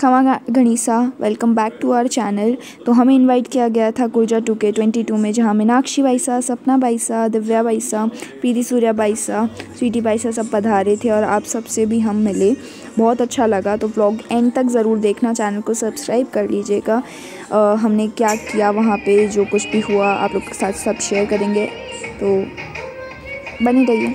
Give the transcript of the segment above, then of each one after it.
खमा गणिसा welcome back to our channel तो हमें इनवाइट किया गया था गुर्जा टू के ट्वेंटी टू में, जहाँ मीनाक्षी बाईसा सपना बाईसा दिव्या बाईसा प्रीति सूर्या बाईसा स्वीटी बाईसा सब पधारे थे और आप सबसे भी हम मिले। बहुत अच्छा लगा तो व्लॉग एंड तक ज़रूर देखना चैनल को सब्सक्राइब कर लीजिएगा। हमने क्या किया वहाँ पर जो कुछ भी हुआ, आप लोग के साथ सब शेयर करेंगे। तो बनी रहिए।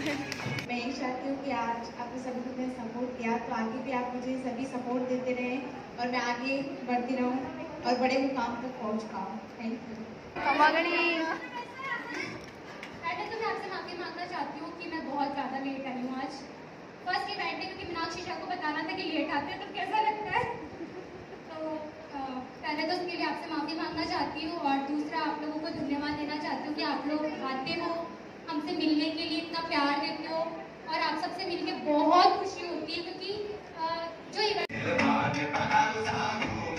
मैं यही चाहती हूँ कि आज आपने सभी को मैंने सपोर्ट किया तो आगे भी आप मुझे सभी सपोर्ट देते रहें और मैं आगे बढ़ती रहूँ और बड़े मुकाम तक पहुँच पाऊँ। थैंक यू पहले तो मैं आपसे माफ़ी मांगना चाहती हूँ कि मैं बहुत ज़्यादा लेट आई हूँ आज। फ़र्स्ट ये बैठे क्योंकि मीनाक्षी शाह को बताना था कि लेट आते हैं तो कैसा लगता है? तो पहले तो उसके लिए आपसे माफ़ी मांगना चाहती हूँ और दूसरा आप लोगों को धन्यवाद देना चाहती हूँ कि आप लोग आते हो। हमसे मिलने के लिए इतना प्यार देते हो और आप सबसे मिलके बहुत खुशी होती है क्योंकि जो नहीं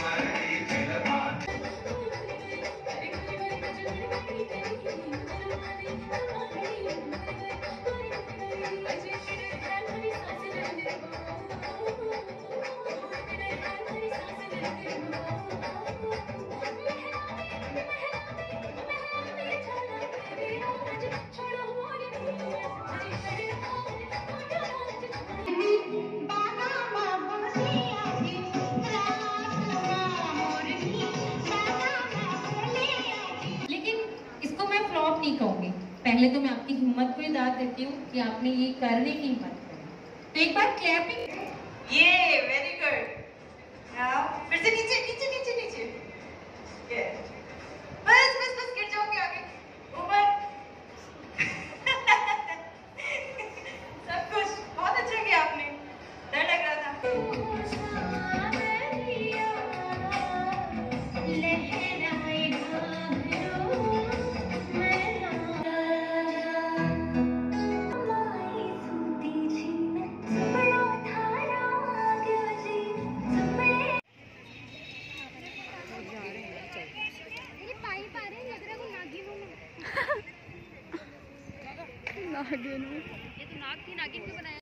पहले तो मैं आपकी हिम्मत को ही दाद देती हूँ कि आपने ये करने की हिम्मत करी। तो एक बार क्लैपिंग नागिन ये तो नाग थी नागिन क्यों बनाया